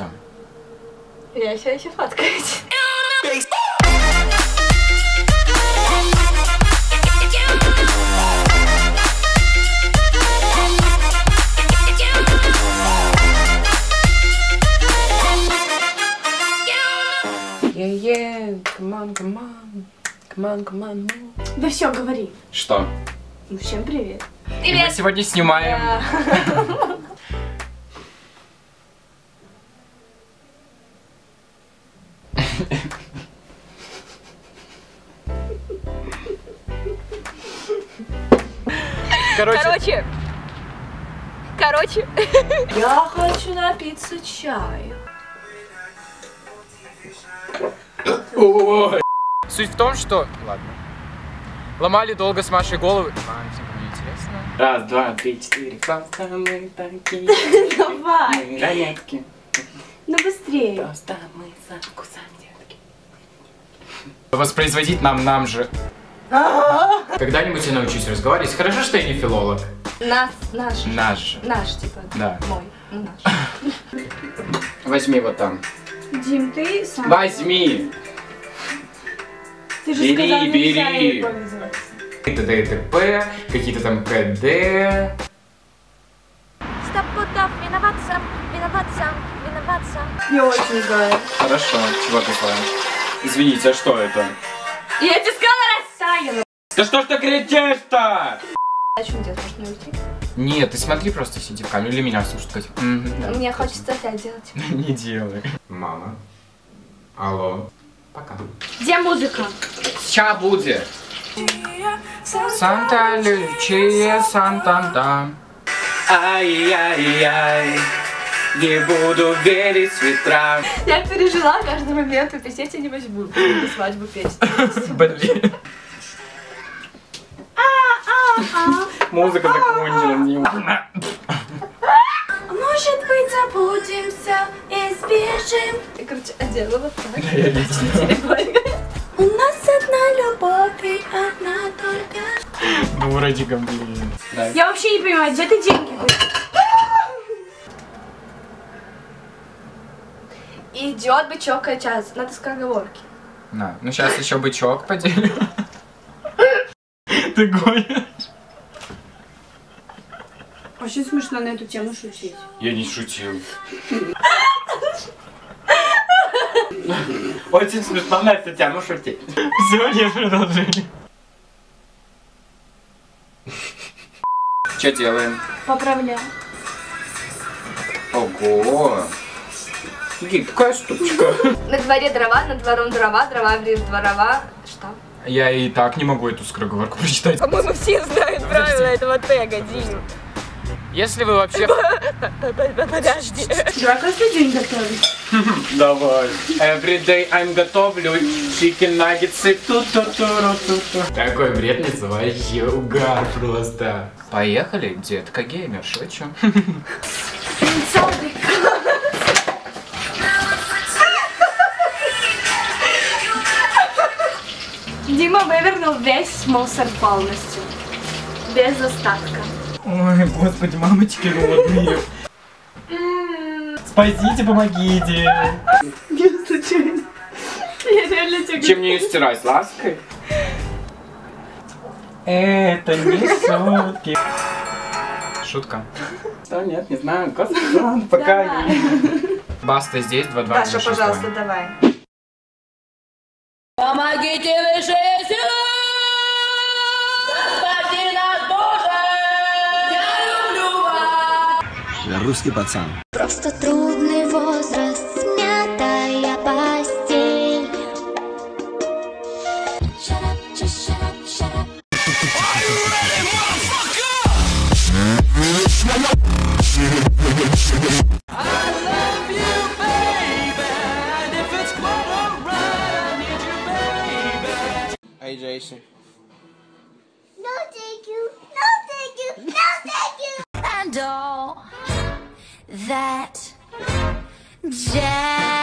Все. Я еще еще фоткаюсь. Yeah, come on, come on. Come on, come on. Да все, говори. Что? Ну, всем привет. И мы сегодня снимаем... Короче, Короче. Короче. Я хочу напиться чаю. Ой. Суть в том, что... Ладно. Ломали долго с Машей головы. А, типа, мне интересно. Раз, два, три, четыре. Просто мы такие. Давай. Ранетки. Ну быстрее. Просто мы закусаем детки. Воспроизводить нам, нам же. Когда-нибудь я научусь разговаривать. Хорошо, что я не филолог. Нас, наш. Наш же. Наш, типа. Да. Мой. Ну, наш. Возьми вот там. Дим, ты сам. Возьми. Ты же Бери, сказал, бери. Это ДТП, какие-то там КД. Стоп, путов, виноват сам, виноват сам, виноват сам. Я очень играю. Хорошо, чувак Ислам. Извините, а что это? Я тебе сказала. Да что ж ты кричишь-то? А что делать? Может не уйти? Нет, ты смотри, просто сиди в камере или меня слушать. Мне хочется опять делать. Не делай. Мама. Алло. Пока. Где музыка? Ща будет. Санта Лючия Сантанда. Ай-яй-яй. Не буду верить в ветра. Я пережила каждый момент, и писать я не возьму. Свадьбу петь. Блин. Музыка закончилась. Может быть, забудемся и сбежим. Я, короче, одела вот так. У нас одна любовь и одна только. Ну, Радиком, блин. Да. Я вообще не понимаю, где ты деньги? Идет бычок час. Надо скороговорки. На, ну сейчас еще бычок поделю. Ты гонишь? Очень смешно на эту тему шутить. Я не шутил. Очень смешно на эту тему шутить. Все, нет продолжения. Что делаем? Поправляю. Ого! Какая штучка. На дворе дрова, на двором дрова, дрова врежь дворова. Что? Я и так не могу эту скороговорку прочитать. По-моему, все знают правила этого тега, Дим. Если вы вообще... Подожди. Я каждый день готовить. Давай. Every day I'm готовлю chicken nuggets. ту ту ту ту Такой бред называющий угар просто. Поехали, детка геймер, шучу. Дима вывернул весь мусор полностью. Без остатка. Ой, господи, мамочки родные. Спасите, помогите. Случайно. Я реально Чем мне ее стирать, лаской? Это не шутки. Шутка. Да нет, не знаю. Господи, пока. Баста здесь, 2-2. Даша, пожалуйста, давай. Помогите выше Я русский пацан. Просто трудный возраст, смятая постель. Shut up, just shut up, shut up. Hey, Jason. No, thank you. No, thank you. No, thank you. And all that jazz.